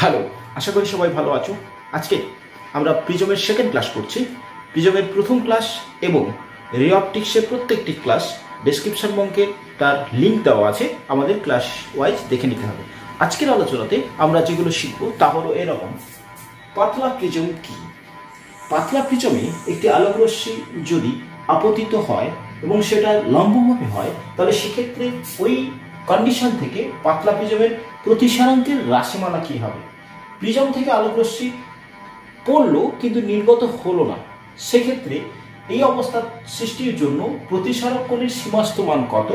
Hello, আশা করি সবাই ভালো আছো। আজকে আমরা প্রিজমের সেকেন্ড ক্লাস করছি। প্রিজমের প্রথম ক্লাস এবং রে অপটিক্সের প্রত্যেকটি ক্লাস ডেসক্রিপশন বঙ্কে তার লিঙ্ক দেওয়া আছে। আমাদের ক্লাস ওয়াইজ দেখে নিতে হবে। আজকের আলোচনাতে আমরা যেগুলো শিখব তা হলো এরকম। পাতলা প্রিজম কি? পাতলা প্রিজমে একটি আলোকরশ্মি যদি আপতিত হয় এবং সেটা লম্বভাবে হয়, তাহলে সেক্ষেত্রে ওই কন্ডিশন থেকে পাতলা প্রিজমের প্রতিসারাঙ্কের রাশিমালা কি হবে? প্রিজম থেকে আলোকরশ্মি পড়ল কিন্তু নির্গত হলো না। সেক্ষেত্রে এই অবস্থার সৃষ্টির জন্য প্রতিসারক কোণের সীমাস্ত মান কত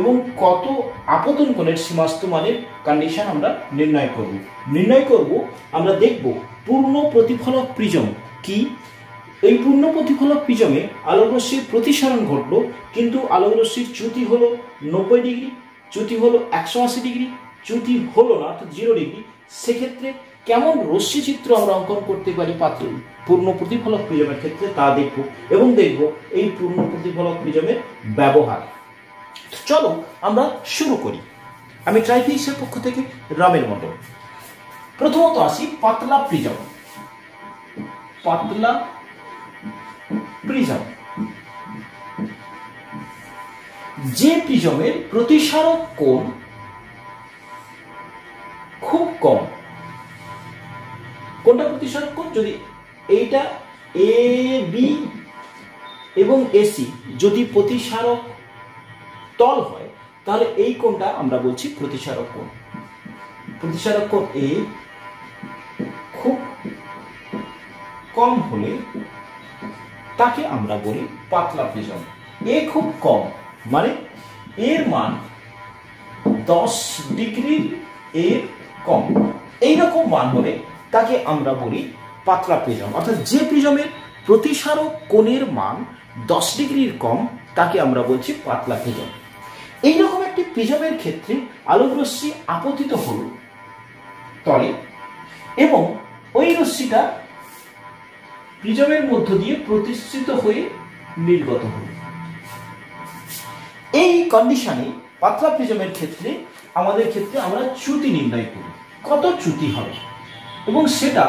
এবং কত আপতন কোণের সীমাস্ত মানের কন্ডিশন আমরা নির্ণয় করব। নির্ণয় করব, আমরা দেখব পূর্ণ প্রতিফলক প্রিজম কি। এই পূর্ণ প্রতিফলক প্রিজমে আলোকরশ্মির প্রতিসরণ ঘটলো, কিন্তু আলোকরশ্মির চ্যুতি হলো নব্বই ডিগ্রি, চ্যুতি হলো একশো আশি ডিগ্রি, চ্যুতি হলো না, অর্থাৎ জিরো ডিগ্রি। সেক্ষেত্রে কেমন রশ্মি চিত্র আমরা অঙ্কন করতে পারি পাত্র? পূর্ণ প্রতিফলক প্রিজমের ক্ষেত্রে তা দেখব এবং দেখব এই পূর্ণ প্রতিফলক প্রিজমের ব্যবহার। চলো আমরা শুরু করি। আমি ট্রাইফিক্সের পক্ষ থেকে রামের মন্ডল প্রথমত আসি পাতলা প্রিজম। পাতলা প্রিজম। যে প্রিজমের প্রতিসারক কোণ খুব কম। কোনটা প্রতিসারক কোণ যদি এইটা এ বি এবং এসি যদি প্রতিসারক তল হয়, তাহলে এই কোণটা আমরা বলছি প্রতিসারক কোণ। প্রতিসারক কোণ এ খুব কম হলে তাকে আমরা বলি পাতলা প্রিজম। এ খুব কম মানে এর মান দশ ডিগ্রির এর কম। এইরকম মান হলে তাকে আমরা বলি পাতলা প্রিজম। অর্থাৎ যে প্রিজমের প্রতিসারক কোণের মান দশ ডিগ্রির কম, তাকে আমরা বলছি পাতলা প্রিজম। এইরকম একটি প্রিজমের ক্ষেত্রে আলোক রশ্মি আপতিত হল তলে এবং ওই রশ্মিটা প্রিজমের মধ্য দিয়ে প্রতিষ্ঠিত হয়ে নির্গত হল। এই কন্ডিশনে পাতলা প্রিজমের ক্ষেত্রে, আমাদের ক্ষেত্রে আমরা চ্যুতি নির্ণয় করি। কত চ্যুতি হবে? এবং সেটা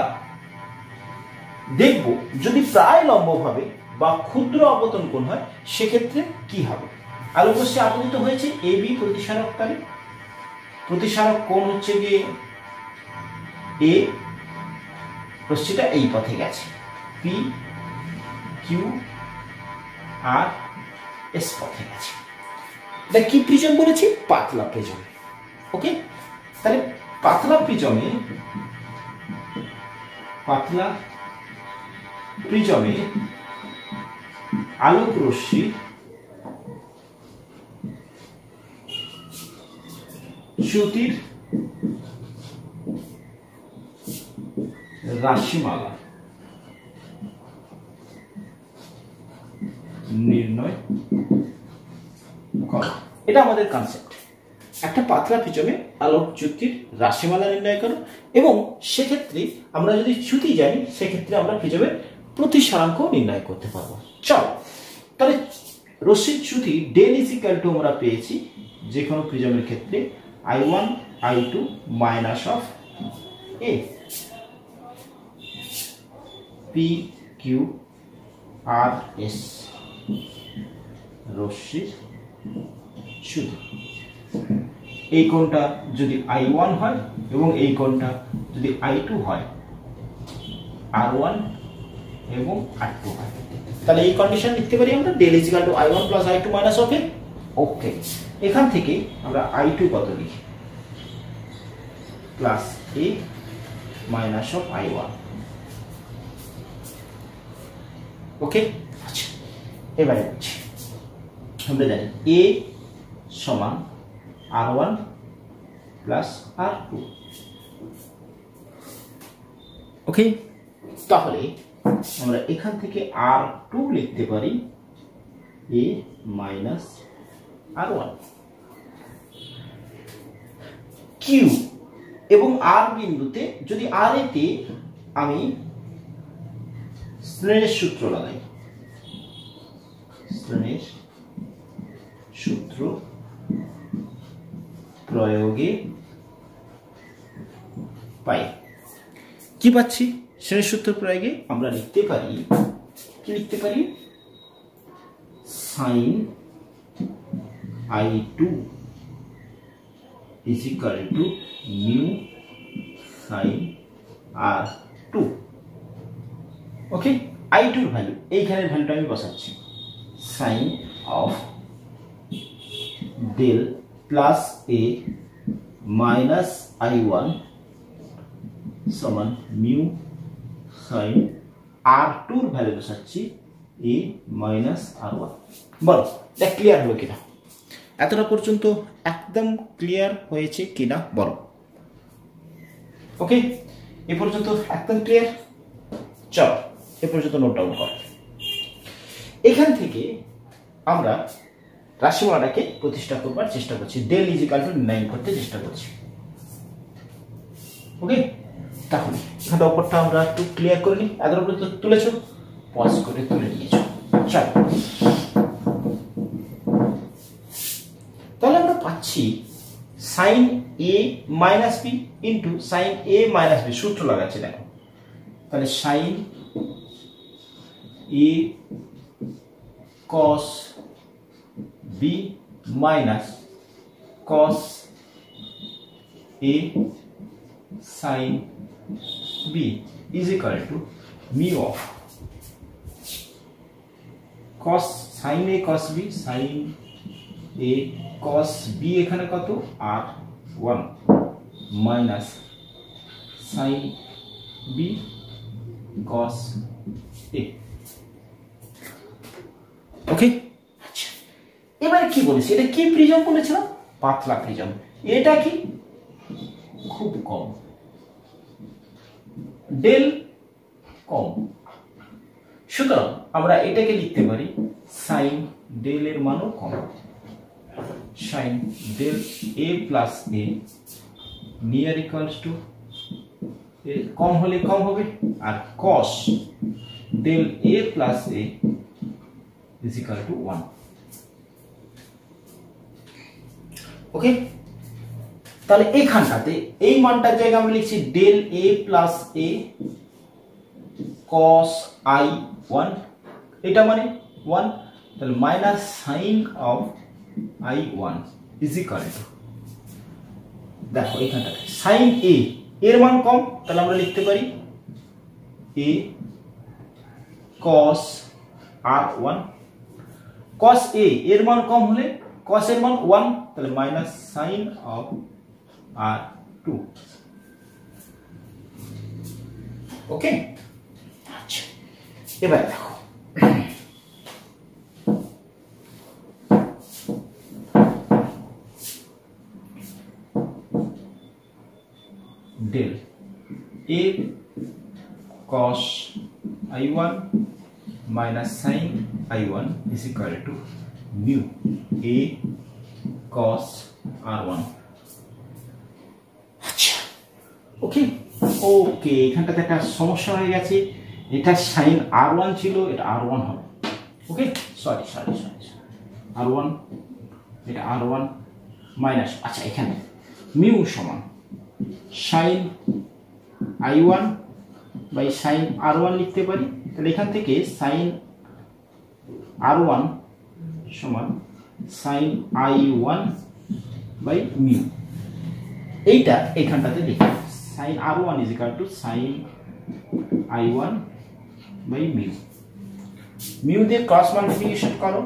দেখব যদি প্রায় লম্বভাবে বা ক্ষুদ্র অবতন কোণ হয়, সেক্ষেত্রে কি হবে? আলোকরশ্মি আপতিত হয়েছে এ, বি প্রতিসারককারী প্রতিসারক কোণ হচ্ছে গিয়ে এ, রশ্মিটা এই পথে গেছে। পি কিউ আর এস পথে গেছে। এটা কি প্রিজম বলেছি? পাতলা প্রিজম ওকে তাহলে পাতলা প্রিজমে পাতলা প্রিজমে আলোক রশ্মি চ্যুতির রাশিমালা নির্ণয় করো। এটা আমাদের কনসেপ্ট একটা পাতলা প্রিজমে আলোক চ্যুতির রাশিমালা নির্ণয় করো। এবং সেক্ষেত্রে আমরা যদি চ্যুতি জানি, সেক্ষেত্রে আমরা প্রিজমের প্রতিসারাঙ্ক নির্ণয় করতে পারব। চল, তাহলে রশ্মির চ্যুতি ডেল ইজিক্যাল টু আমরা পেয়েছি যে কোনো প্রিজমের ক্ষেত্রে। I one, I two, minus of A. P Q R S. রশ্মির চ্যুতি। এই কোণটা যদি আই ওয়ান হয় এবং এই কোণটা যদি আই টু হয় আর ওয়ান এবং আর টু হয়। তাহলে এই কন্ডিশন লিখতে পারি আমরা del is equal to I one plus I two minus A okay এখান থেকে আমরা আই টু কত লিখি? Plus A minus of I one okay আচ্ছা এবারে বলছি। আমরা জানি এ সমান R one plus R two okay তাহলে আমরা এখান থেকে আর টু লিখতে পারি A minus R one Q এবং আর বিন্দুতে যদি আর এতে আমি শ্রেণের সূত্র লাগাই শ্রেণের সূত্র প্রয়োগে পাই। কি পাচ্ছি? শ্রেণির সূত্র প্রয়োগে আমরা লিখতে পারি, কি লিখতে পারি? Sine I two is equal to mu sin r two okay I tour value এইখানের ভ্যালুটা আমি বসাচ্ছি। Sine of del plus A minus I one সমান মিউ সাইন আর টুর ভ্যালু বসাচ্ছি এ মাইনাস আর ওয়ান বলো, এটা ক্লিয়ার হলো কিনা? এতটা পর্যন্ত একদম ক্লিয়ার হয়েছে কিনা? বলো। ওকে এ পর্যন্ত একদম ক্লিয়ার চল, এ পর্যন্ত নোট ডাউন কর। এখান থেকে আমরা রাশিমালাটাকে প্রতিষ্ঠা করবার চেষ্টা করছি। ডেল ইজিকাল টু নির্ণয় করতে চেষ্টা করছি। ওকে তাহলে এখানটা ওপরটা আমরা একটু ক্লিয়ার করে নিই। এতটা পর্যন্ত তুলেছ? পজ করে তুলে নিয়েছ। চল। তাহলে আমরা পাচ্ছি sine A minus B into sine A minus B সূত্র লাগাচ্ছে, দেখো। তাহলে sine A cos B minus cos A sine B is equal to mu of cos sine A cos B sine A cos B এখানে কত? R one minus sine B cos A okay আচ্ছা এবারে কি বলেছি এটা কি prism বলেছিলাম পাতলা প্রিজম এটা কি? খুব কম। ডেল কম। সুতরাং আমরা এটাকে লিখতে পারি সাইন ডেল এর মানও কম। Sine del A plus A near equals to কম হলে কম হবে, আর cos del A plus A is equal to one okay? তাহলে এখানটাতে এই মানটার জায়গায় আমরা লিখছি del A plus A cos I one. এটা মানে ওয়ান, তাহলে minus sine of I one is equal দেখো এখানটাতে সাইন এ, এর মান কম, তাহলে আমরা লিখতে পারি এ কস আর ওয়ান। কস এ, এর মান কম হলে কস এর মান ওয়ান তাহলে minus sine of R two okay আচ্ছা এবার দেখো del a cos i1 minus sin i1 is equal to mu. A cos r1 আচ্ছা। ওকে ওকে এখানটাতে একটা সমস্যা হয়ে গেছে। এটা সাইন আর ওয়ান ছিল এটা আর ওয়ান হবে। Okay sorry sorry sorry R one এটা আর ওয়ান মাইনাস আচ্ছা এখানে। মিউ সমান sine I one by sine R one লিখতে পারি। তাহলে এখান থেকে সাইন আর ওয়ান সমান sine I one by mu এইটা এখানটাতে লিখি sine R one is equal to sine I one by mu mu দিয়ে ক্রস মাল্টিপ্লিকেশন করো,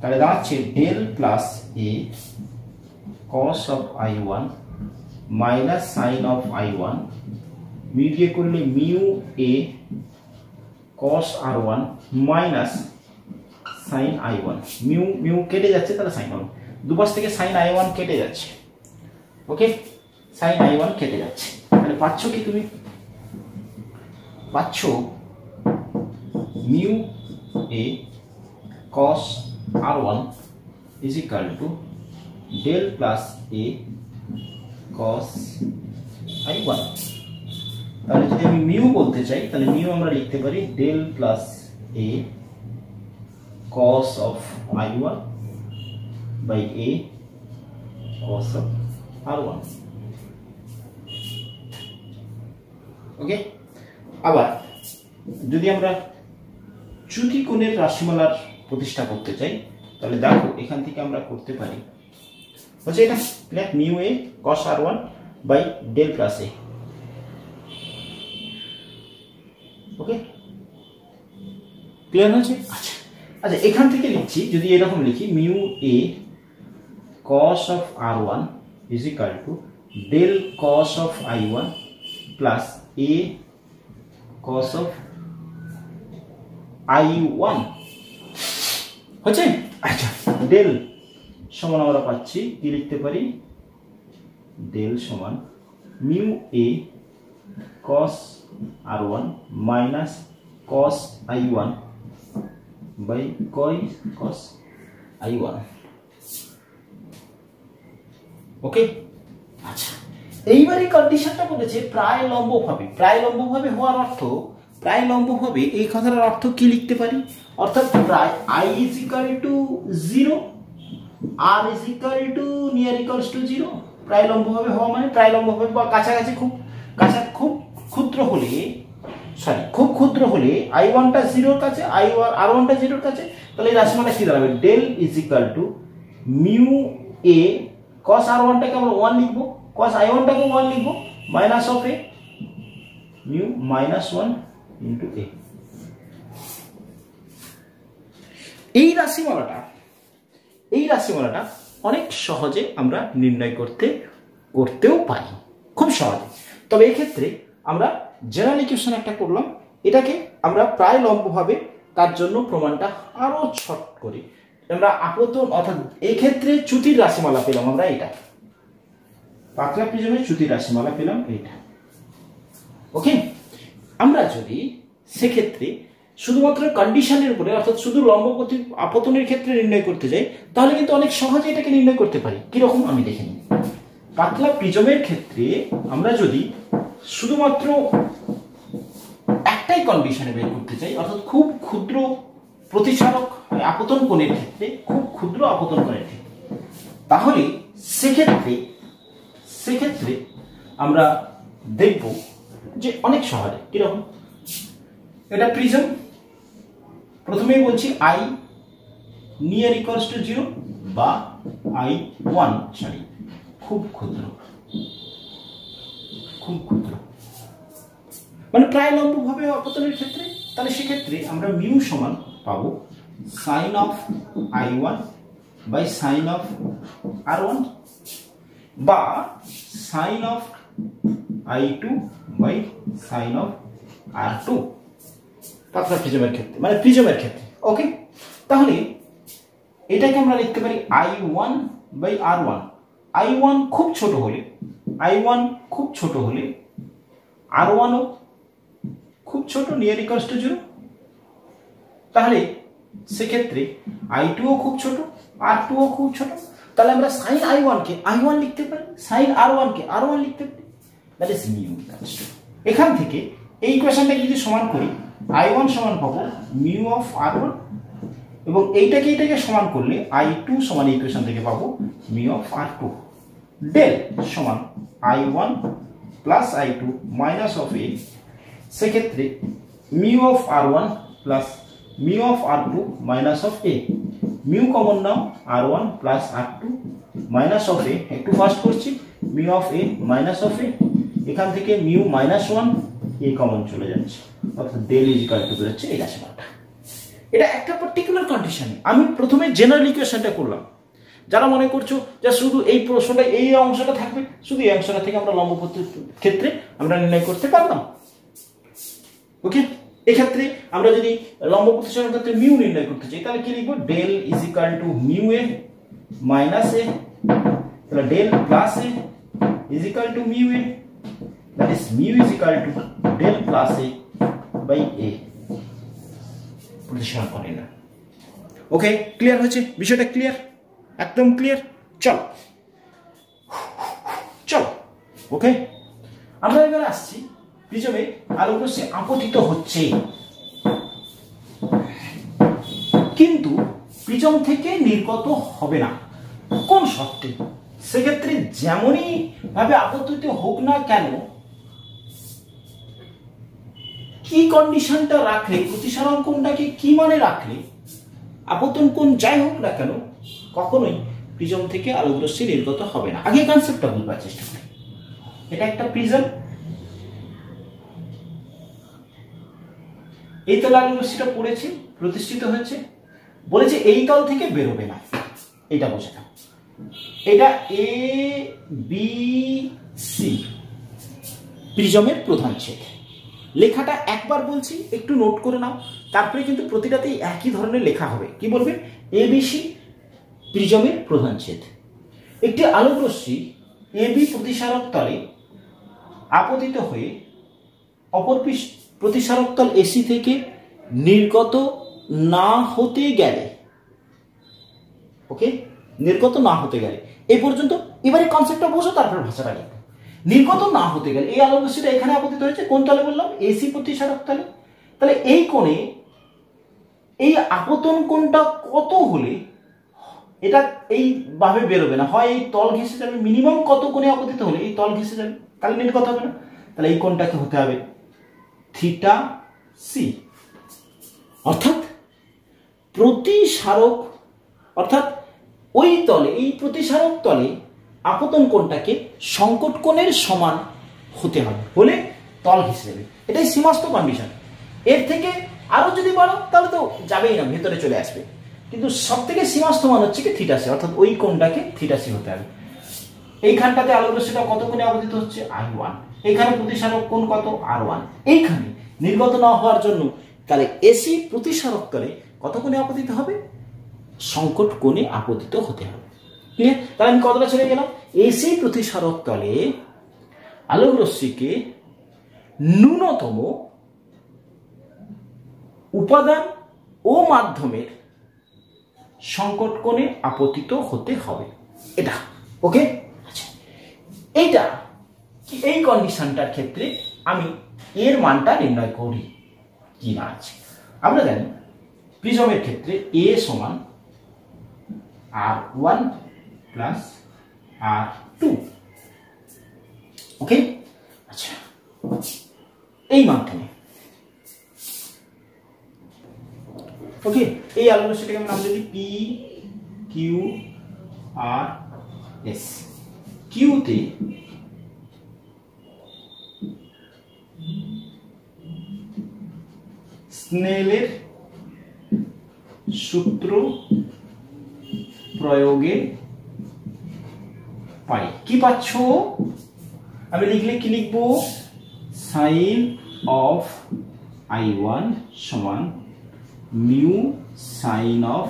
তাহলে দাঁড়াচ্ছে del plus A cos of I one minus sine of I one mu দিয়ে করলে mu A cos R one minus sine I one mu mu কেটে যাচ্ছে, তাহলে sine one দুপাশ থেকে সাইন আই ওয়ান কেটে যাচ্ছে। ওকে সাইন আই ওয়ান কেটে যাচ্ছে। তাহলে পাচ্ছ কি তুমি? পাচ্ছ mu A cos R one is equal to del plus A cos I one তাহলে যদি আমি মিউ বলতে চাই, তাহলে মিউ আমরা লিখতে পারি del plus A cos of I one by A cos of R one okay আবার, যদি আমরা চ্যুতি কোণের রাশিমালার প্রতিষ্ঠা করতে চাই, তাহলে দেখো, এখান থেকে আমরা করতে পারি। হচ্ছে এটা clear mu A cos R one by del plus A okay clear হয়েছে? আচ্ছা। আচ্ছা এখান থেকে লিখছি, যদি এরকম লিখি, mu A cos of r1 is equal to del cos of i1 plus a cos of i1 হচ্ছে? আচ্ছা ডেল সমান আমরা পাচ্ছি, কি লিখতে পারি? ডেল সমান mu A cos R one minus cos i1 by কই cos i1 ওকে আচ্ছা। এইবারে কন্ডিশনটা বলেছে প্রায় লম্বভাবে প্রায় লম্বভাবে হওয়ার অর্থ প্রায় লম্বভাবে এই কথাটার অর্থ কি লিখতে পারি? অর্থাৎ প্রায় I is equal to zero R is equal to near equals to zero প্রায় লম্বভাবে হওয়া মানে প্রায় লম্বভাবে বা কাছাকাছি খুব, কাছা, খুব ক্ষুদ্র হলে সরি খুব ক্ষুদ্র হলে আই ওয়ানটা জিরোর কাছে আই ওয়ান আর ওয়ানটা জিরোর কাছে, তাহলে এই রাশিমালা কি দাঁড়াবে? Del is equal to mu A cos R ওয়ানটাকে আমরা ওয়ান লিখব কস আই ওয়ানটাকে ওয়ান লিখব minus of A mu minus one into A এই রাশিমালাটা এই রাশিমালাটা অনেক সহজে আমরা নির্ণয় করতে, করতেও পারি, খুব সহজে। তবে এক্ষেত্রে আমরা জেনারেল ইকুয়েশন একটা করলাম, এটাকে আমরা প্রায় লম্বভাবে তার জন্য প্রমাণটা আরও ছট করি। আমরা আপতন, অর্থাৎ এই ক্ষেত্রে রাশিমালা পেলাম আমরা এটা পাতলা প্রিজমের চ্যুতির রাশিমালা পেলাম এইটা। ওকে? আমরা যদি সেক্ষেত্রে শুধুমাত্র কন্ডিশনের উপরে, অর্থাৎ শুধু লম্ব গতি আপতনের ক্ষেত্রে নির্ণয় করতে যাই, তাহলে কিন্তু অনেক সহজে এটাকে নির্ণয় করতে পারি। কীরকম আমি দেখে নিই। পাতলা প্রিজমের ক্ষেত্রে আমরা যদি শুধুমাত্র একটাই কন্ডিশনে বের করতে চাই, অর্থাৎ খুব ক্ষুদ্র প্রতিসারক আপতন কোণের ক্ষেত্রে, খুব ক্ষুদ্র আপতন কোণের ক্ষেত্রে। তাহলে সেক্ষেত্রে সেক্ষেত্রে আমরা দেখব যে অনেক সহজে, কীরকম? এটা প্রিজম প্রথমেই বলছি I near equals to zero বা আই ওয়ান সরি খুব ক্ষুদ্র। খুব ক্ষুদ্র। মানে প্রায় লম্বভাবে অপতনের ক্ষেত্রে, তাহলে সেক্ষেত্রে আমরা মিউ সমান পাবো sine of I one by sine of R one বা sine of I two by sine of R two পাতলা প্রিজমের ক্ষেত্রে মানে প্রিজমের ক্ষেত্রে। ওকে তাহলে এটাকে আমরা লিখতে পারি I one by R one I one খুব ছোট হলে আই ওয়ান খুব ছোট হলে আর ওয়ানও খুব ছোট নিয়ার ইকালস টু জিরো তাহলে সেক্ষেত্রে আই টুও খুব ছোট আর টুও খুব ছোট। তাহলে আমরা সাইন আই ওয়ানকে আই ওয়ান লিখতে পারি সাইন আর ওয়ানকে আর ওয়ান লিখতে পারি। দ্যাট ইজ মিউ এখান থেকে এই ইকুয়েশনটাকে যদি সমান করি আই ওয়ান সমান পাবো মিউ অফ আর ওয়ান এবং এইটাকে এইটাকে সমান করলে আই টু সমান এই ইকুয়েশন থেকে পাবো mu of R two del সমান I one plus I two minus of A সেক্ষেত্রে mu of R one plus mu of R two minus of A mu common now R one plus R two minus of A একটু first করছি mu of A minus of A এখান থেকে mu minus one A common চলে যাচ্ছে। অর্থাৎ del is equal two বেরোচ্ছে এই রাশিমালাটা এটা একটা পার্টিকুলার কন্ডিশনে আমি প্রথমে জেনারেল ইকুয়েশনটা করলাম। যারা মনে করছ যে শুধু এই প্রশ্নটা, এই অংশটা থাকবে, শুধু এই অংশটা থেকে আমরা লম্বপত্রের ক্ষেত্রে আমরা নির্ণয় করতে পারলাম। ওকে এক্ষেত্রে আমরা যদি লম্ব ক্ষেত্রে মিউ নির্ণয় করতে চাই, তাহলে কি লিখব? Del is equal to mu A minus A তাহলে del plus A is equal to mu A that is mu is equal to del plus A by A প্রতিসরণ করে না ওকে ক্লিয়ার হয়েছে? বিষয়টা ক্লিয়ার একদম ক্লিয়ার চল। চল। ওকে আমরা এবার আসছি প্রিজমে আলোক রশ্মি আপতিত হচ্ছে। কিন্তু প্রিজম থেকে নির্গত হবে না। কোন শর্তে? সেক্ষেত্রে যেমনই ভাবে আপত্তিত হোক না কেন, কি কন্ডিশনটা রাখলে প্রতিসারণ কোনটাকে কি মানে রাখলে আপতন কোন যাই হোক না কেন কখনোই প্রিজম থেকে আলোকরশ্মি নির্গত হবে না। আগে কনসেপ্টটা বুঝবার চেষ্টা করি। এটা একটা প্রিজম এই তলে আলোকরশ্মিটা পড়েছে, প্রতিষ্ঠিত হয়েছে। বলেছে এই তল থেকে বেরোবে না। এটা বোঝালাম এটা এ বি সি প্রিজমের প্রধান ছেদ। লেখাটা একবার বলছি, একটু নোট করে নাও। তারপরে কিন্তু প্রতিটাতেই একই ধরনের লেখা হবে। কি বলবে? এবিসি প্রিজমের প্রধান ছেদ। একটি আলোকরশ্মি এবি প্রতিসারক তলে আপতিত হয়ে অপর প্রতিসারক তল এসি থেকে নির্গত না হতে গেলে। ওকে? নির্গত না হতে গেলে। এই পর্যন্ত এবারে কনসেপ্টটা বোঝো তারপর ভাষাটা লিখো নির্গত না হতে গেলে, এই আলোকরশ্মিটা এখানে আপতিত হয়েছে, কোন তলে বললাম? এসি প্রতিসারক তলে। তাহলে এই কোণে এই আপতন কোণটা কত হলে এটা এইভাবে বেরোবে না। হয় এই তল ঘেসে যাবে মিনিমাম কত কোণে আপতিত হলে এই তল ঘেসে যাবে? তাহলে নির্গত হবে না? তাহলে এই কোণটাকে হতে হবে থিটা সি অর্থাৎ প্রতিসারক, অর্থাৎ ওই তলে, এই প্রতিসারক তলে আপতন কোণটাকে সংকট কোণের সমান হতে হবে, হলে তল ঘেসে যাবে। এটাই সীমাস্ত কন্ডিশন এর থেকে আরও যদি বাড়ো তাহলে তো যাবেই না, ভেতরে চলে আসবে। কিন্তু সব থেকে সীমাস্ত মান হচ্ছে কি থিটাসি, অর্থাৎ ওই কোণটাকে থিটাসি হতে হবে। এইখানটাতে আলোক রশ্মিটা কত কোণে আবর্তিত হচ্ছে? আই ওয়ান এইখানে প্রতিসারক কোণ কত? আর ওয়ান এইখানে নির্গত না হওয়ার জন্য তাহলে এসি প্রতিসারক তলে কত কোণে আপতিত হবে? সংকট কোণে আপতিত হতে হবে। ক্লিয়ার তাহলে আমি কতটা চলে গেলাম? এসি প্রতিসারক তলে আলোক রশ্মিকে ন্যূনতম উপাদান ও মাধ্যমের সংকট কোণে আপতিত হতে হবে। এটা, ওকে? আচ্ছা এইটা, এই কন্ডিশনটার ক্ষেত্রে আমি এর মানটা নির্ণয় করি। কি না আছে? আমরা জানি প্রিজমের ক্ষেত্রে এ সমান R one plus R two okay? আচ্ছা এই মাধ্যমে ওকে, এই আলোর সেটাকে আমরা নাম দিই P Q R S Q কিউতে স্নেলের সূত্র প্রয়োগে পাই। কি পাচ্ছ? আমি লিখলে কি লিখব? সাইন অফ আই ওয়ান সমান mu sine of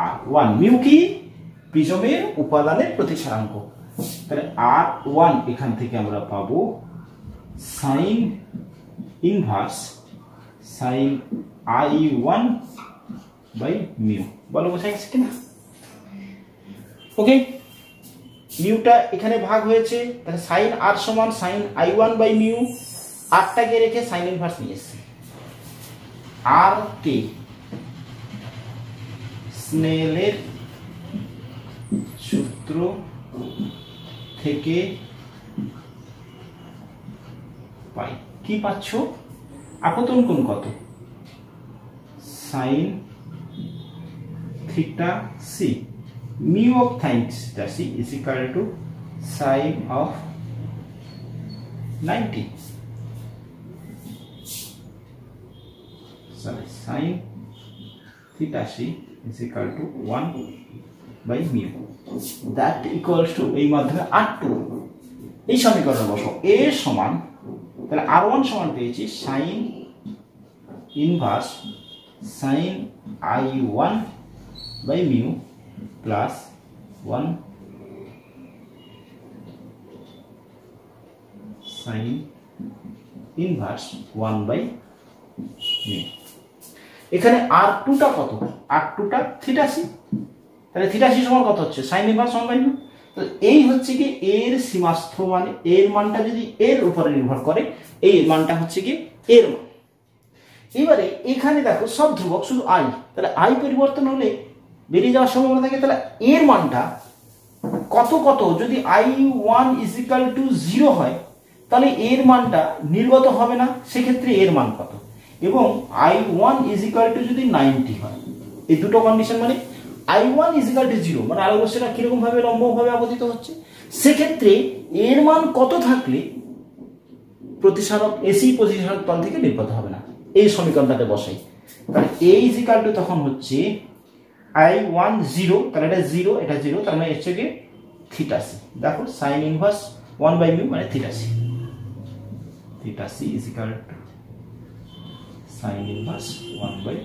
R one. Mu কি? প্রিজমের উপাদানের প্রতিসারাঙ্ক। তাহলে আর ওয়ান এখান থেকে আমরা পাবো sine inverse sine I one by mu. বলো বোঝা গেছে কিনা? ওকে মিউটা এখানে ভাগ হয়েছে, তাহলে সাইন আর সমান sine I one by mu. আরটাকে রেখে সাইন ইনভার্স নিয়ে এসছে। আর কে? স্নেলের সূত্র থেকে পাই। কি পাচ্ছ? আপতন কোন কত? Sine theta C. Mu of thanks C is equal to sine of ninety. Sine theta C is equal to 1 by mu that equals to এই মাধ্যমে r2 এই সমীকরণে বসো a সমান তাহলে r1 সমান পেয়েছি sin inverse sin i1 by mu plus 1 sin inverse 1 by mu এখানে আর টুটা কত? আর টুটা থিটাসি তাহলে থিটাসি সমান কত হচ্ছে? সাইন ওয়ান বাই তো এই হচ্ছে কি এর সীমাস্থ মানে এর মানটা যদি এর উপরে নির্ভর করে এই মানটা হচ্ছে কি এর মান। এবারে এখানে দেখো, সব ধ্রুবক, শুধু আই তাহলে আই পরিবর্তন হলে বেরিয়ে যাওয়ার সম্ভাবনা থাকে, তাহলে এর মানটা কত কত? যদি i one is equal to zero হয়, তাহলে এর মানটা নির্গত হবে না, সেক্ষেত্রে এর মান কত? এবং আই ওয়ান ইজিক্যাল টু যদি নাইনটি হয়, এই দুটো কন্ডিশন মানে i one equal to zero মানে আলো রশ্মিটা কীরকম ভাবে লম্বভাবে আপতিত হচ্ছে? সেক্ষেত্রে এর মান কত থাকলে প্রতিসারক এসি প্রতিসারক তল থেকে নির্গত হবে না? এই সমীকরণটাতে বসাই। তাহলে এ ইজিক্যাল টু তখন হচ্ছে আই ওয়ান জিরো তাহলে এটা জিরো এটা জিরো তার মানে হচ্ছে গিয়ে থিটা সি দেখো sine inverse one by mu মানে theta c theta c equal to sine inverse one by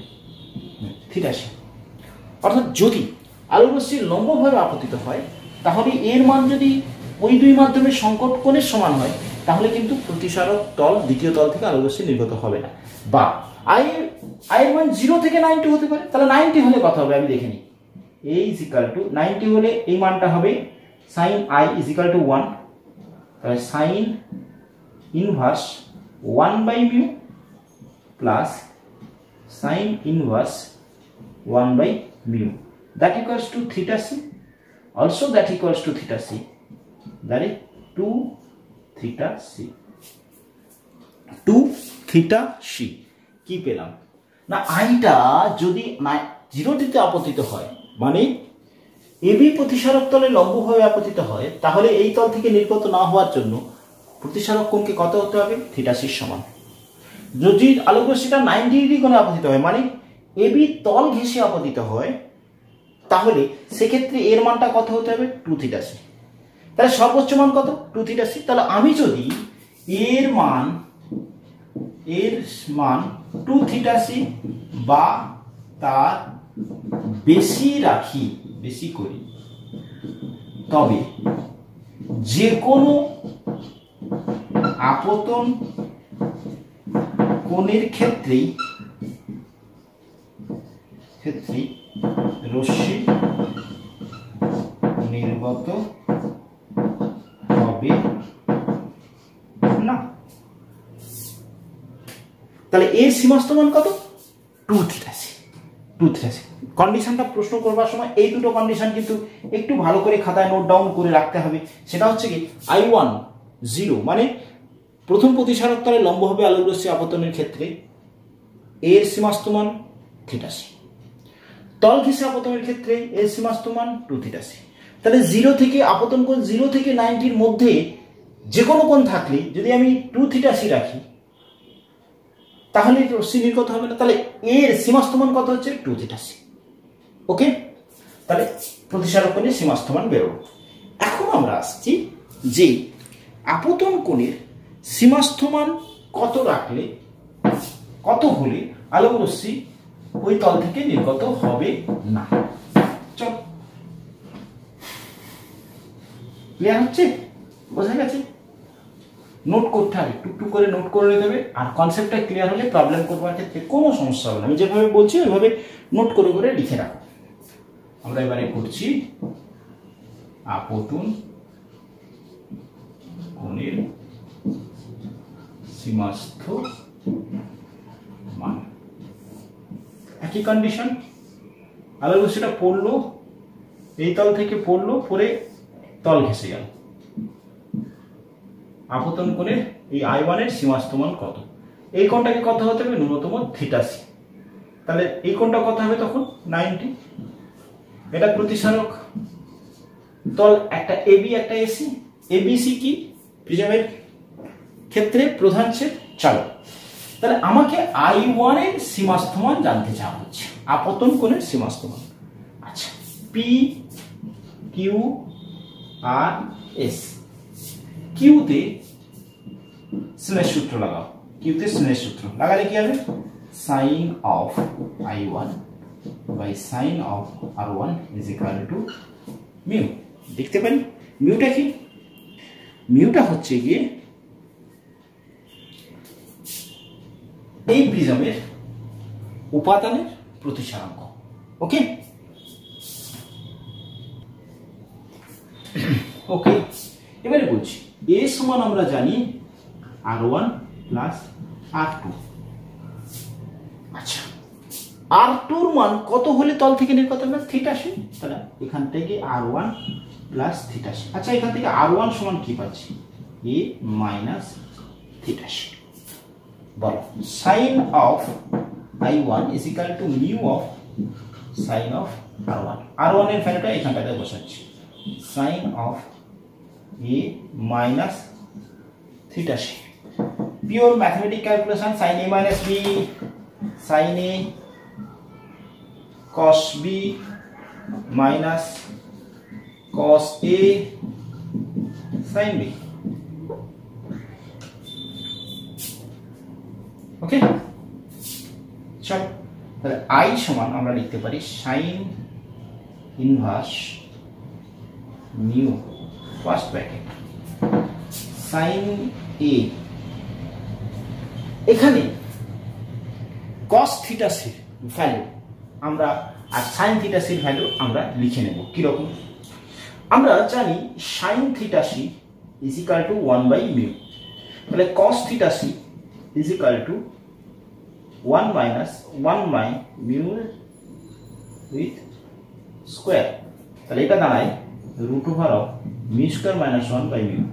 theta c অর্থাৎ যদি আলোরশ্মি লম্বভাবে আপতিত হয়, তাহলে এর মান যদি ওই দুই মাধ্যমের সংকট কোণের সমান হয়, তাহলে কিন্তু প্রতিসারক তল দ্বিতীয় তল থেকে আলোরশ্মি নির্গত হবে না। বা আই আই মান জিরো থেকে নাইনটি হতে পারে, তাহলে নাইনটি হলে কথা হবে? আমি দেখে নিই। A is equal to ninety হলে এই মানটা হবে sine i is equal to one তাহলে sine inverse one by mu plus sine inverse one by mu. That equals to theta c. Also that equals to theta c. That is 2 theta c. 2 theta c. কি পেলাম? না আইটা যদি না জিরোটিতে আপতিত হয় মানে এবি প্রতিসারক তলে লম্বভাবে আপতিত হয়, তাহলে এই তল থেকে নির্গত না হওয়ার জন্য প্রতিসারক কোণকে কত হতে হবে? থিটা সির সমান। যদি আলোকরশ্মিটা নাইনটি ডিগ্রি কোণে আপতিত হয় মানে এবি তল ঘেঁষে আপতিত হয়, তাহলে সেক্ষেত্রে এর মানটা কত হতে হবে? টু থিটাসি তাহলে সর্বোচ্চ মান কত? টু থিটাসি তাহলে আমি যদি এর মান এর মান টু থিটাসি বা তার বেশি রাখি, বেশি করি, তবে যে কোনো আপতন কোণের ক্ষেত্রেই ক্ষেত্রেই রশ্মি নির্গত হবে না। তাহলে এর সীমাস্ত মান কত? টু থ্রিটাসি টু থ্রিটাসি কন্ডিশনটা প্রশ্ন করবার সময় এই দুটো কন্ডিশন কিন্তু একটু ভালো করে খাতায় নোট ডাউন করে রাখতে হবে। সেটা হচ্ছে কি আই ওয়ান জিরো মানে প্রথম প্রতিসারক তলে লম্বভাবে আলোকরশ্মি আপতনের ক্ষেত্রে এর সীমাস্ত মান থিটাসি তল ঘেঁষে আপতনের ক্ষেত্রে এর সীমাস্ত মান টু থিটাসি তাহলে জিরো থেকে, আপতন কোণ জিরো থেকে নাইনটির মধ্যে যে কোনো কোণ থাকলে, যদি আমি টু থিটাসি রাখি, তাহলে রশ্মি নির্গত হবে না। তাহলে এর সীমাস্ত মান কত হচ্ছে? Two theta c okay? তাহলে প্রতিসারক কোণের সীমাস্ত মান বেরোবো এখন আমরা আসছি যে আপতন কোণের সীমাস্ত মান কত রাখলে, কত হলে আলোক রশ্মি ওই তল থেকে নির্গত হবে না? চল। ক্লিয়ার হচ্ছে? বোঝা গেছে? নোট করতে হবে টুকটুক করে নোট করে হবে। আর কনসেপ্টটা ক্লিয়ার হলে প্রবলেম করবার ক্ষেত্রে কোনো সমস্যা হবে না। আমি যেভাবে বলছি, ওইভাবে নোট করে করে লিখে রাখো। আমরা এবারে করছি আপতুন কোণের সীমাস্থ মান একই কন্ডিশন আলোর রশ্মিটা পড়ল, এই তল থেকে পড়ল পরে তল ঘেসে গেল। আপতন কোণের এই আই ওয়ানের সীমাস্ত মান কত? এই কোণটাকে কত হতে হবে? ন্যূনতম থিটাসি তাহলে এই কোণটা কত হবে তখন? নাইনটি। এটা প্রতিসারক। তল একটা এবি একটা এসি এবিসি কি? প্রিজমের ক্ষেত্রে প্রধান ছেদ চালক। তাহলে আমাকে আই ওয়ানের সীমাস্থমান জানতে চাওয়া হচ্ছে। আপতন কোণের সীমাস্থমান আচ্ছা পি কিউ আর এস কিউতে স্নেহ সূত্র লাগাও। কিউতে স্নেহ সূত্র। লাগালে কি হবে? Sine of i one by sine of r one is equal to mu দেখতে পারি? মিউটা কি? মিউটা হচ্ছে গিয়ে এই প্রিজমের উপাদানের প্রতিসারাঙ্ক, ওকে? ওকে, এবারে বলছি, এ সমান আমরা জানি r one plus r two. আচ্ছা আর টুর মান কত হলে তল থেকে নির্গত হবে? থিটাসি তাহলে এখান থেকে আর ওয়ান প্লাস থিটাসি আচ্ছা এখান থেকে আর ওয়ান সমান কি পাচ্ছি? এ মাইনাস বলো of i one is equal to mu of sine of r one r ওয়ানের ভ্যালুটা এখানটাতে বসাচ্ছি। Sine of a minus theta c pure mathematic calculation sine a minus b sine a cos b minus cos a sin b okay চল তাহলে i সমান আমরা লিখতে পারি sin inverse mu first bracket sin a. এখানে cos theta সির value আমরা আর সাইন থিটা সির ভ্যালু আমরা লিখে নেব। কীরকম? আমরা জানি sine theta c is equal to one by mu তাহলে cos theta c is equal to one minus one by mu with square তাহলে এটা দাঁড়ায় root over of mu square minus one by mu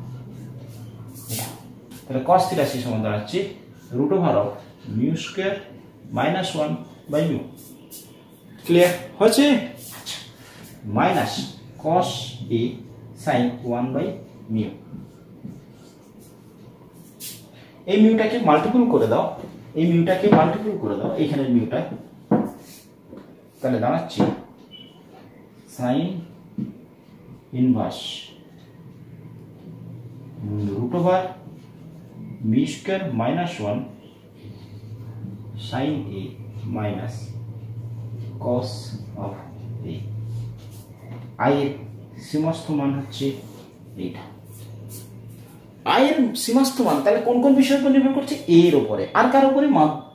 তাহলে cos theta c সমান দাঁড়াচ্ছে root over of mu square minus one by mu clear হয়েছে? Minus cos a sine one by mu এই মিউটাকে multiple করে দাও। এই মিউটাকে মাল্টিপুল করে দাও। এইখানের মিউটা। তাহলে দাঁড়াচ্ছি। Sine inverse root over b square minus one sine a minus cos of a এর সীমাস্থ মান হচ্ছে এইটা। I এর সীমাস্থ মান, তাহলে কোন কোন বিষয়ের উপর নির্ভর করছে? এর উপরে। আর কার উপরে?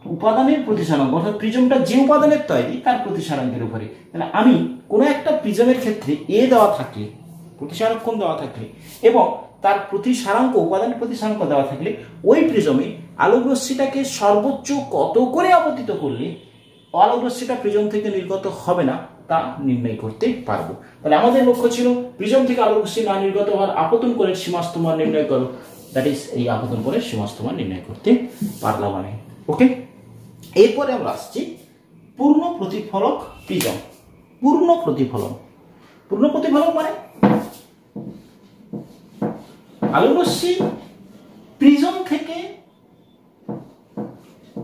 উপাদানের প্রতিসারাঙ্ক অর্থাৎ প্রিজমটা যে উপাদানের তৈরি, তার প্রতিসারাঙ্কের উপরে। তাহলে আমি কোনো একটা প্রিজমের ক্ষেত্রে এ দেওয়া থাকলে প্রতিসারাক্ষণ দেওয়া থাকলে, এবং তার প্রতিসারাঙ্ক, উপাদানের প্রতিসারাঙ্ক দেওয়া থাকলে, ওই প্রিজমে আলোক রশ্মিটাকে সর্বোচ্চ কত করে আপতিত করলে আলোকরশ্মিটা প্রিজম থেকে নির্গত হবে না তা নির্ণয় করতে পারব। তাহলে আমাদের লক্ষ্য ছিল প্রিজম থেকে আলোকরশ্মি না নির্গত হওয়ার আপতন করে সীমাস্ত মান নির্ণয় করো। দ্যাট ইজ এই আপতন করে সীমাস্ত মান নির্ণয় করতে পারলাম আমি। ওকে এরপরে আমরা আসছি পূর্ণ প্রতিফলক প্রিজম। পূর্ণ প্রতিফলন পূর্ণ প্রতিফলক মানে? আলোকরশ্মি প্রিজম থেকে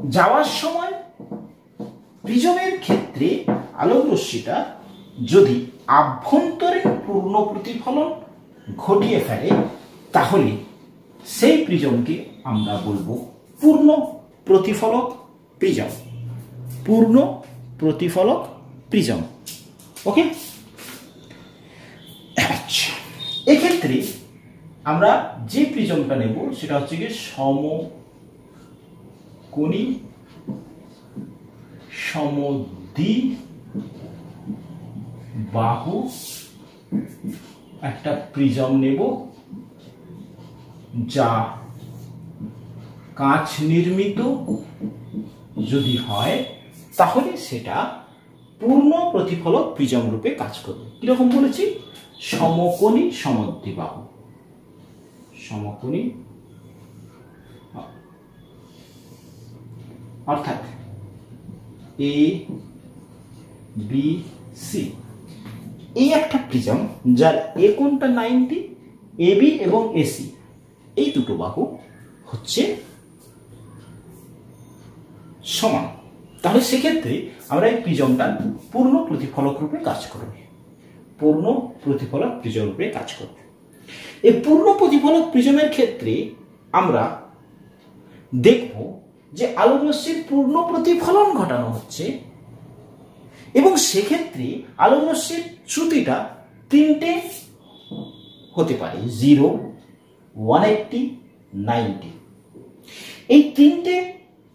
যাওয়ার সময় প্রিজমের ক্ষেত্রে আলোক রশ্মিটা যদি আভ্যন্তরীণ পূর্ণ প্রতিফলন ঘটিয়ে ফেলে, তাহলে সেই প্রিজমকে আমরা বলব পূর্ণ প্রতিফলক প্রিজম। পূর্ণ প্রতিফলক প্রিজম। ওকে? আচ্ছা এক্ষেত্রে আমরা যে প্রিজমটা নেব, সেটা হচ্ছে গিয়ে সমকোণী সমদ্বি বাহু একটা প্রিজম নেব যা কাঁচ নির্মিত যদি হয়, তাহলে সেটা পূর্ণ প্রতিফলক প্রিজম রূপে কাজ করবে। কীরকম বলেছি? সমকোণী সমদ্বিবাহু সমকোণী অর্থাৎ এ বি সি এই একটা প্রিজম যার এ কোনটা নাইনটি এ বি এবং এসি এই দুটো বাহু হচ্ছে সমান। তাহলে সেক্ষেত্রে আমরা এই প্রিজমটা পূর্ণ প্রতিফলক রূপে কাজ করবে। পূর্ণ প্রতিফলক প্রিজম রূপে কাজ করবে। এই পূর্ণ প্রতিফলক প্রিজমের ক্ষেত্রে আমরা দেখব যে আলোক রশ্মির পূর্ণ প্রতিফলন ঘটানো হচ্ছে এবং সেক্ষেত্রে আলোক রশ্মির চ্যুতিটা তিনটে হতে পারে জিরো ওয়ান এইটটি নাইনটি এই তিনটে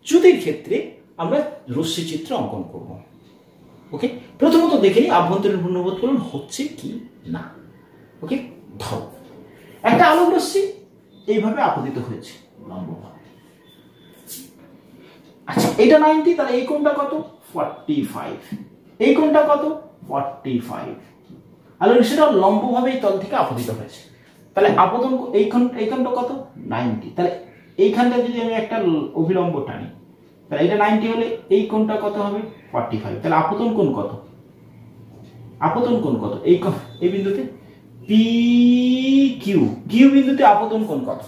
চ্যুতির ক্ষেত্রে আমরা রশ্মি চিত্র অঙ্কন করব। ওকে প্রথমত দেখে নিই, আভ্যন্তরীণ পূর্ণপ্রতিফলন হচ্ছে কি না। ওকে ধরো, একটা আলোক রশ্মি এইভাবে আপতিত হয়েছে আচ্ছা এটা নাইনটি তাহলে এই কোণটা কত? ফর্টি ফাইভ এই কোণটা কত? ফর্টি ফাইভ আলোক সেটা লম্বভাবে এই তল থেকে আপতিত হয়েছে। তাহলে আপতন এই এই কত? নাইনটি তাহলে এইখানটা যদি আমি একটা অভিলম্ব টানি, তাহলে এটা নাইনটি হলে এই কোণটা কত হবে? ফর্টি ফাইভ তাহলে আপতন কোণ কত? আপতন কোণ কত? এই এই বিন্দুতে পি কিউ কিউ বিন্দুতে আপতন কোণ কত?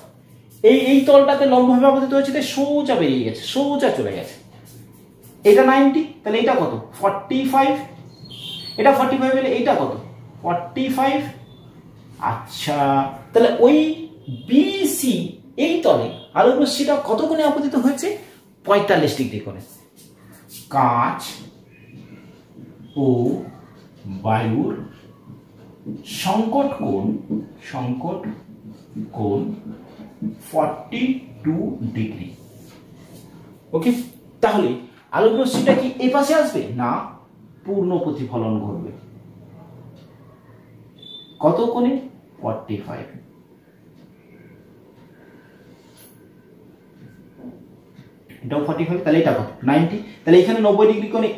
এই এই তলটাতে লম্বভাবে আপতিত হয়েছে সোজা বেরিয়ে গেছে, সোজা চলে গেছে। এটা নাইনটি, তাহলে এটা কত? Forty five? এটা ফর্টি ফাইভ হলে এইটা কত? Forty five? আচ্ছা তাহলে ওই বিসি এই তলে আলোক রশ্মিটা কত কোণে আপতিত হয়েছে? পঁয়তাল্লিশ ডিগ্রি কোণে। কাঁচ, ও, বায়ুর সংকট কোণ সংকট কোণ ফর্টি টু ডিগ্রি। ওকে, তাহলে আলোক রশ্মিটা কি এই পাশে আসবে? না, পূর্ণ প্রতিফলন ঘটবে। কত কোণে? ফর্টি ফাইভ এটাও ফর্টি ফাইভ তাহলে এটা কত? নাইনটি তাহলে এখানে নব্বই ডিগ্রি কোণে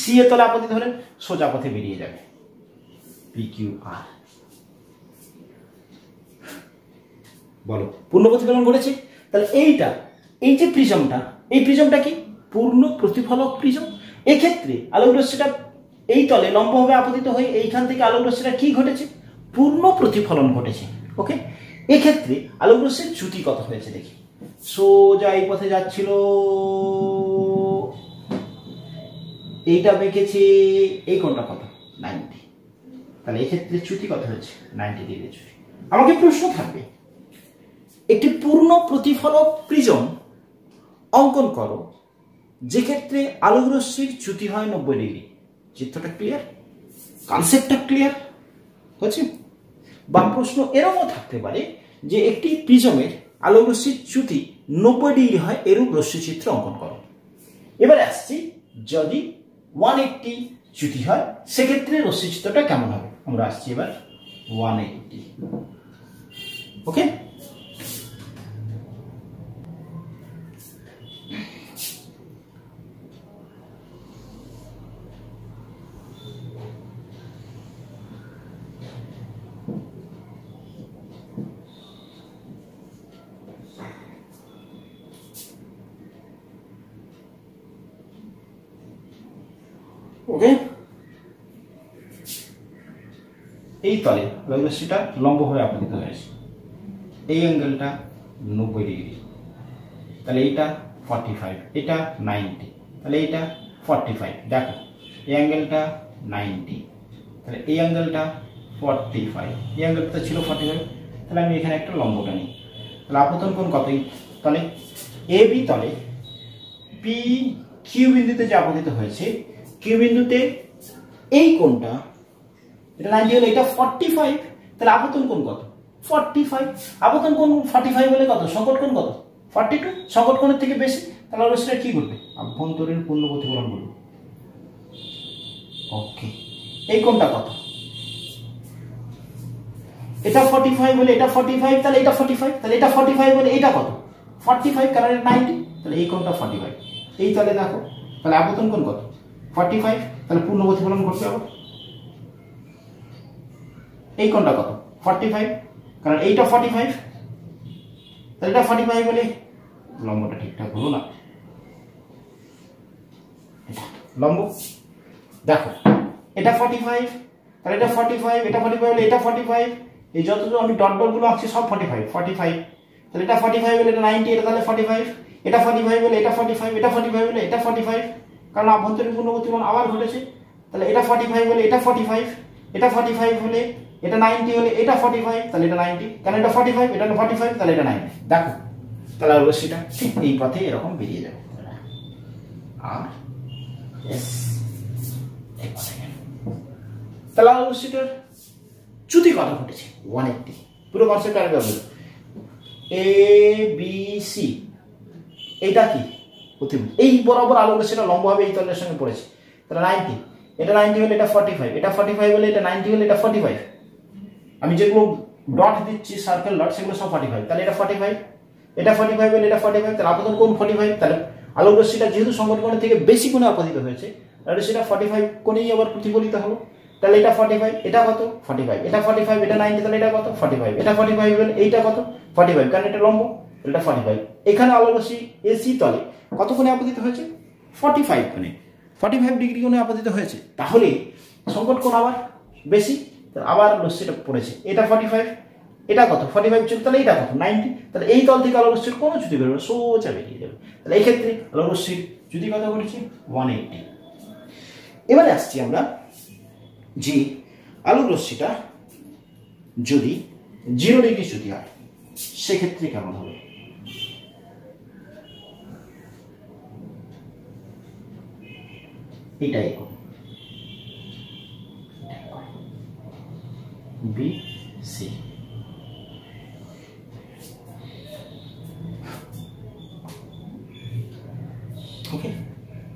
সি এ তলে আপত্তি ধরে সোজা পথে বেরিয়ে যাবে। পি কিউ আর বলো, পূর্ণ প্রতিফলন ঘটেছে? তাহলে এইটা, এই যে প্রিজমটা এই প্রিজমটা কি? পূর্ণ প্রতিফলক প্রিজম। এক্ষেত্রে আলোক রশ্মিটা এই তলে লম্বভাবে আপতিত হয়ে এইখান থেকে আলোক রশ্মিটা কি ঘটেছে? পূর্ণ প্রতিফলন ঘটেছে ওকে এক্ষেত্রে আলোক রশ্মির চ্যুতি কত হয়েছে দেখি। সোজা এই পথে যাচ্ছিল। এইটা বেঁকেছে, এই কোনটা কত? নাইনটি। তাহলে এক্ষেত্রে চ্যুতি কত হয়েছে? নাইনটি ডিগ্রি চ্যুতি। আমাকে প্রশ্ন থাকবে, একটি পূর্ণ প্রতিফলক প্রিজম অঙ্কন করো। যে ক্ষেত্রে আলোক রশ্মির চ্যুতি হয় নব্বই ডিগ্রি। চিত্রটা ক্লিয়ার কনসেপ্টটা ক্লিয়ার হচ্ছে? বা প্রশ্ন এরকমও থাকতে পারে যে একটি প্রিজমের আলোক রশ্মির চ্যুতি নব্বই ডিগ্রি হয় এরূপ রশ্মি চিত্র অঙ্কন করো। এবার আসছি যদি ওয়ান এইটটি চ্যুতি হয়, সেক্ষেত্রে রশ্মি চিত্রটা কেমন হবে? আমরা আসছি এবার ওয়ান এইটটি ওকে ওকে? এই তলে রশ্মিটা লম্বভাবে আপতিত হয়েছে এই অ্যাঙ্গেলটা নব্বই ডিগ্রি তাহলে এইটা ফর্টি ফাইভ এটা নাইনটি তাহলে এইটা ফর্টি ফাইভ দেখো, এই অ্যাঙ্গেলটা নাইনটি তাহলে এই অ্যাঙ্গেলটা ফর্টি ফাইভ এই অ্যাঙ্গেলটা ছিল ফর্টি ফাইভ তাহলে আমি এখানে একটা লম্বটা নিই। তাহলে আপতন কোণ কতই তলে? এ বি তলে পি কিউ বিন্দুতে যে আপতিত হয়েছে কিউ বিন্দুতে এই কোণটা, এটা নাইনটি হলে এটা ফর্টি ফাইভ তাহলে আপতন কোণ কত? ফর্টি ফাইভ আপতন কোণ ফর্টি ফাইভ হলে কত? সংকট কোণ কত? ফর্টি টু সংকট কোণের থেকে বেশি? তাহলে অবশ্যই কি করবে? আভ্যন্তরীণ পূর্ণ প্রতিফলন ঘটবে ওকে এই কোণটা কত? এটা ফর্টি ফাইভ হলে এটা ফর্টি ফাইভ তাহলে এটা ফর্টি ফাইভ তাহলে এটা ফর্টি ফাইভ হলে এটা কত? ফর্টি ফাইভ কারণ নাইনটি তাহলে এই কোণটা ফর্টি ফাইভ এই তাহলে দেখো, তাহলে আপতন কোণ কত? ফর্টি ফাইভ তাহলে পূর্ণ প্রতিফলন ঘটবে আবার এই কোণটা কত? ফর্টি ফাইভ কারণ এইটা ফর্টি ফাইভ তাহলে এটা ফর্টি ফাইভ হলে লম্বটা ঠিকঠাক হলো না। লম্ব। দেখো, এটা ফর্টি ফাইভ তাহলে এটা ফর্টি ফাইভ এটা ফর্টি ফাইভ হলে এটা ফর্টি ফাইভ এই যতগুলো আমি ডট ডটগুলো সব ফর্টি ফাইভ ফর্টি ফাইভ তাহলে এটা ফর্টি ফাইভ হলে এটা নাইনটি এটা তাহলে ফর্টি ফাইভ এটা ফর্টি ফাইভ হলে এটা ফর্টি ফাইভ এটা ফর্টি ফাইভ হলে এটা ফর্টি ফাইভ কারণ আভ্যন্তরীণ পুনর্গতিমান আবার ঘটেছে। তাহলে এটা ফর্টি ফাইভ হলে এটা ফর্টি ফাইভ এটা ফর্টি ফাইভ হলে এটা নাইনটি হলে এটা ফর্টি ফাইভ তাহলে এটা নাইনটি কারণ এটা ফর্টি ফাইভ এটা ফর্টি ফাইভ তাহলে এটা নাইনটি দেখো, তাহলে রশ্মিটা ঠিক এই পথে এরকম বেরিয়ে যাবে। R S. তাহলে চ্যুতি ঘটেছে? ওয়ান এইটটি পুরো কনসেপ্ট আরেকবার এ বি সি এইটা কি? প্রতিবিম্ব এই বরাবর আলোক সেটা লম্বভাবে এই তলের সঙ্গে পড়েছে। তাহলে নাইনটি এটা নাইনটি হলে এটা ফর্টি ফাইভ এটা ফর্টি ফাইভ হলে এটা নাইনটি হলে এটা ফর্টি ফাইভ আমি যেগুলো ডট দিচ্ছি সার্কেল ডট সেগুলো সব ফর্টি ফাইভ তাহলে এটা ফর্টি ফাইভ এটা ফর্টি ফাইভ হলে এটা ফর্টি ফাইভ তাহলে আপাতত কোন ফর্টি ফাইভ তাহলে আলোক রশ্মিটা যেহেতু কোণের থেকে বেশি কোণে আপতিত হয়েছে, তাহলে সেটা ফর্টি ফাইভ কোণেই আবার প্রতিফলিত হলো। তাহলে এটা ফর্টি ফাইভ এটা কত? ফর্টি ফাইভ এটা ফর্টি ফাইভ এটা নাইনটি তাহলে এটা কত? ফর্টি ফাইভ এটা ফর্টি ফাইভ এইটা কত? ফর্টি ফাইভ কারণ এটা লম্ব। এটা ফর্টি ফাইভ এখানে আলো রশ্মি এসি তলে। কত কোণে আপতিত হয়েছে? ফর্টি ফাইভ কোণে। ফর্টি ফাইভ ডিগ্রি কোণে আপতিত হয়েছে। তাহলে সংকট কোণ আবার বেশি? আবার রশ্মিটা পড়েছে। এটা ফর্টি ফাইভ এটা কত? ফর্টি ফাইভ ছিল, তাহলে এটা কত? নাইনটি তাহলে এই তল থেকে আলো রশ্মির কোনো চ্যুতি বেরোবে সোজা বেরিয়ে যাবে। তাহলে এই ক্ষেত্রে আলো রশ্মির চ্যুতি কত করেছি ওয়ান এইটি এবারে আসছি আমরা যে আলোক রশ্মিটা যদি জিরো ডিগ্রি চ্যুতি হয়, সেক্ষেত্রে কেমন হবে? এটাই বি সি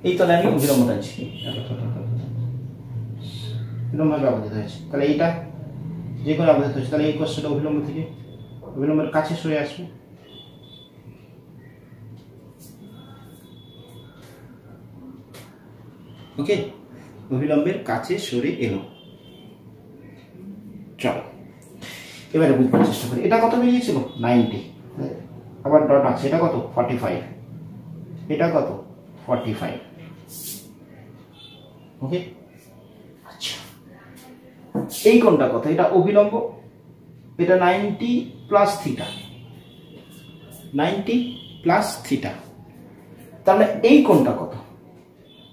এই তলে আমি অবিলম্ব টানছি বিলম্বভাবে আবদ্ধিত তাহলে এইটা যে কোনো আবদ্ধিত হয়েছে তাহলে এই কোশ্চেনটা অবিলম্ব থেকে অবিলম্বের কাছে সরে আসবে। ওকে? অবিলম্বের কাছে সরে এলো। চলো। এবারে বুঝবার চেষ্টা করি। এটা কত বেরিয়েছিল নাইনটি। আবার ডট আছে। এটা কত? Forty five. এটা কত? Forty five. ওকে? আচ্ছা। এই কোনটা কত? এটা অবিলম্ব? এটা ninety plus theta. Ninety plus theta. তাহলে এই কোনটা কত?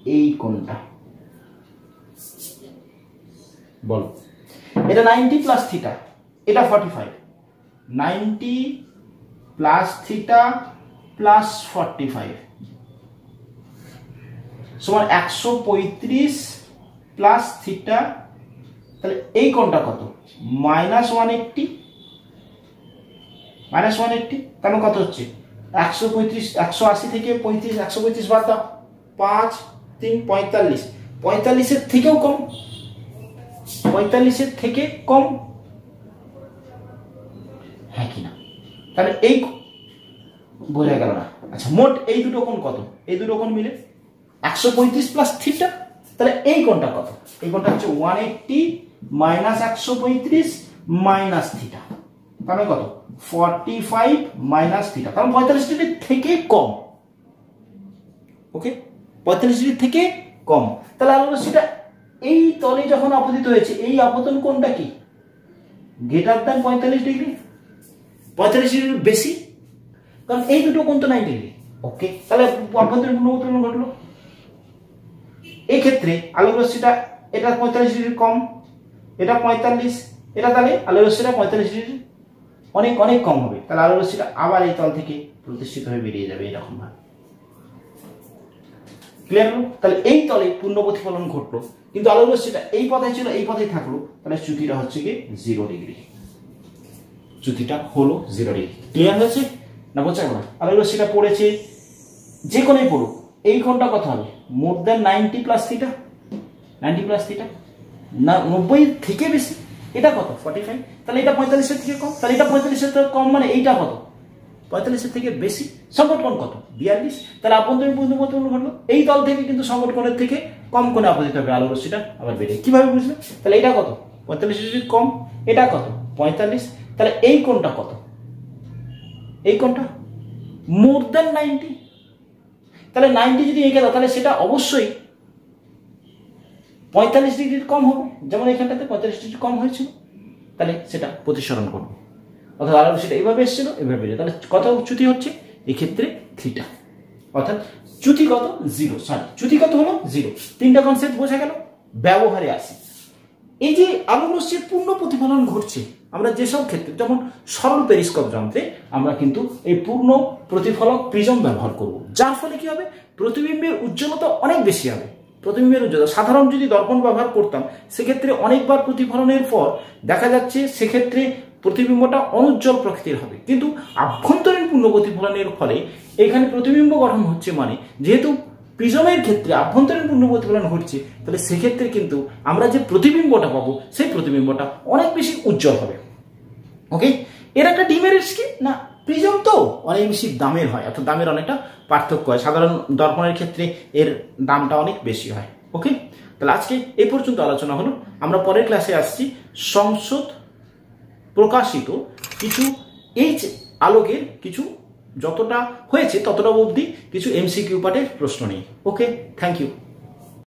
এই কোনটা বলো। এটা নাইনটি প্লাস থিটা এটা forty five. Ninety plus theta plus forty five. সমান একশো পঁয়ত্রিশ প্লাস থিটা তাহলে এই কোনটা কত? Minus one eighty. Minus one eighty তাহলে কত হচ্ছে? একশো পঁয়ত্রিশ একশো আশি থেকে পঁয়ত্রিশ একশো পঁয়ত্রিশ বাদ দাও। পাঁচ তিন, পঁয়তাল্লিশ। পঁয়তাল্লিশের থেকেও কম। পঁয়তাল্লিশের থেকে কম। হ্যাঁ কি না? তাহলে এই বোঝা গেল না। আচ্ছা মোট এই দুটো কোণ কত? এই দুটো কোণ মিলে একশো পঁয়ত্রিশ প্লাস থিটা তাহলে এই কোণটা কত? এই কোণটা হচ্ছে ওয়ান এইটটি মাইনাস একশো পঁয়ত্রিশ মাইনাস থিটা তাহলে কত? ফর্টি ফাইভ মাইনাস থিটা কারণ পঁয়তাল্লিশ থেকে কম। ওকে পঁয়তাল্লিশ ডিগ্রি থেকে কম। তাহলে আলো সেটা এই তলে যখন আপতিত হয়েছে, এই আপতন কোনটা কি? গ্রেটার দ্যান পঁয়তাল্লিশ ডিগ্রি? পঁয়তাল্লিশ ডিগ্রি বেশি? কারণ এই দুটো কোন তো নাইন ডিগ্রি ওকে তাহলে অভ্যন্তরীণ পুনর্বতন ঘটলো। এই ক্ষেত্রে আলোক রশ্মিটা এটা পঁয়তাল্লিশ ডিগ্রি কম, এটা পঁয়তাল্লিশ, এটা তাহলে আলোক রশ্মিটা পঁয়তাল্লিশ ডিগ্রি অনেক অনেক কম হবে। তাহলে আলোক রশ্মিটা আবার এই তল থেকে প্রতিষ্ঠিত হয়ে বেরিয়ে যাবে এরকম ভাবে। ক্লিয়ার হলো? তাহলে এই তলে পূর্ণ প্রতিফলন ঘটলো। কিন্তু আলোক রশ্মিটা এই পথে ছিল, এই পথেই থাকল। তাহলে চ্যুতিটা হচ্ছে কি জিরো ডিগ্রি চ্যুতিটা হলো জিরো ডিগ্রি ক্লিয়ার হয়েছে? না বোঝা গেল? আলোক রশ্মিটা পড়েছে যে কোণেই পড়ুক। এই কোণটা কত হবে more than ninety plus theta ninety plus theta না, নব্বই থেকে বেশি। এটা কত? ফর্টি ফাইভ তাহলে এটা পঁয়তাল্লিশের থেকে কম। তাহলে এটা পঁয়তাল্লিশের থেকে কম মানে এইটা কত? পঁয়তাল্লিশের থেকে বেশি কোণ কত? বিয়াল্লিশ। তাহলে আভ্যন্তরীণ পুনর্বতন ঘটলো এই দল থেকে কিন্তু কোণের থেকে কম কোণে আপতিত হবে আলো রশ্মিটা আবার বেড়ে কীভাবে বুঝলে? তাহলে এটা কত? পঁয়তাল্লিশ ডিগ্রি কম, এটা কত? পঁয়তাল্লিশ। তাহলে এই কোণটা কত? এই কোণটা? মোর দেন নাইনটি। তাহলে নাইনটি যদি এঁকে তাহলে সেটা অবশ্যই পঁয়তাল্লিশ ডিগ্রির কম হবে। যেমন এখানটাতে পঁয়তাল্লিশ ডিগ্রি কম হয়েছিল। তাহলে সেটা প্রতিসরণ করবে। অর্থাৎ আলো সেটা এইভাবে এসেছিল বেরিয়ে তাহলে কত চ্যুতি হচ্ছে? এক্ষেত্রে থিটা অর্থাৎ চ্যুতি কত? জিরো সরি চ্যুতি কত হলো? জিরো তিনটা কনসেপ্ট বোঝা গেল। ব্যবহারে আসি। এই যে আলো রশ্মির পূর্ণ প্রতিফলন ঘটছে, আমরা যেসব ক্ষেত্রে, যেমন সরল পেরিস্কোপ যন্ত্রে, আমরা কিন্তু এই পূর্ণ প্রতিফলক প্রিজম ব্যবহার করব। যার ফলে কি হবে? প্রতিবিম্বের উজ্জ্বলতা অনেক বেশি হবে। প্রতিবিম্বের উজ্জ্বলতা, সাধারণ যদি দর্পণ ব্যবহার করতাম, সেক্ষেত্রে অনেকবার প্রতিফলনের পর দেখা যাচ্ছে সেক্ষেত্রে প্রতিবিম্বটা অনুজ্জ্বল প্রকৃতির হবে। কিন্তু আভ্যন্তরীণ পূর্ণ প্রতিফলনের ফলে এখানে প্রতিবিম্ব গঠন হচ্ছে মানে যেহেতু প্রিজমের ক্ষেত্রে আভ্যন্তরীণ পূর্ণ প্রতিফলন ঘটছে, তাহলে সেক্ষেত্রে কিন্তু আমরা যে প্রতিবিম্বটা পাবো, সেই প্রতিবিম্বটা অনেক বেশি উজ্জ্বল হবে। ওকে এর একটা ডিমেরিটস কি? না, প্রিজম তো অনেক বেশি দামের হয়, অর্থাৎ দামের অনেকটা পার্থক্য হয়। সাধারণ দর্পণের ক্ষেত্রে এর দামটা অনেক বেশি হয়। ওকে তাহলে আজকে এই পর্যন্ত আলোচনা হলো। আমরা পরের ক্লাসে আসছি। সংসদ প্রকাশিত কিছু এইচ আলোকের কিছু যতটা হয়েছে ততটা অবধি কিছু এমসিকিউ পার্টের প্রশ্ন নেই। Okay thank you